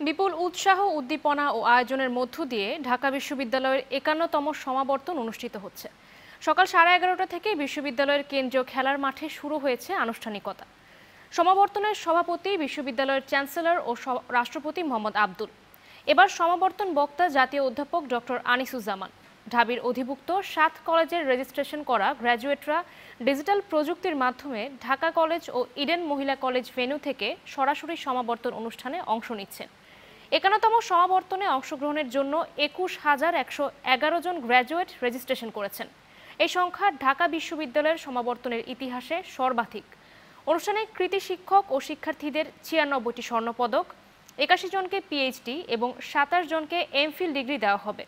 বিপুল উৎসাহ, উদ্দীপনা ও আয়োজনের মধ্য দিয়ে ঢাকা বিশ্ববিদ্যালয়ের একান্নতম সমাবর্তন অনুষ্ঠিত হচ্ছে। সকাল সাড়ে এগারোটা থেকে বিশ্ববিদ্যালয়ের কেন্দ্রীয় খেলার মাঠে শুরু হয়েছে আনুষ্ঠানিকতা। সমাবর্তনের সভাপতি বিশ্ববিদ্যালয়ের চ্যান্সেলর ও রাষ্ট্রপতি মোহাম্মদ আব্দুল। এবার সমাবর্তন বক্তা জাতীয় অধ্যাপক ডক্টর আনিসুজ্জামান। ঢাবির অধিভুক্ত সাত কলেজের রেজিস্ট্রেশন করা গ্র্যাজুয়েটরা ডিজিটাল প্রযুক্তির মাধ্যমে ঢাকা কলেজ ও ইডেন মহিলা কলেজ ভেন্যু থেকে সরাসরি সমাবর্তন অনুষ্ঠানে অংশ নিচ্ছেন। একান্নতম সমাবর্তনে অংশগ্রহণের জন্য একুশ হাজার একশো এগারো জন গ্র্যাজুয়েট রেজিস্ট্রেশন করেছেন। এই সংখ্যা ঢাকা বিশ্ববিদ্যালয়ের সমাবর্তনের ইতিহাসে সর্বাধিক। অনুষ্ঠানে কৃতি শিক্ষক ও শিক্ষার্থীদের ছিয়ানব্বইটি স্বর্ণপদক, একাশি জনকে পিএইচডি এবং সাতাশ জনকে এমফিল ডিগ্রি দেওয়া হবে।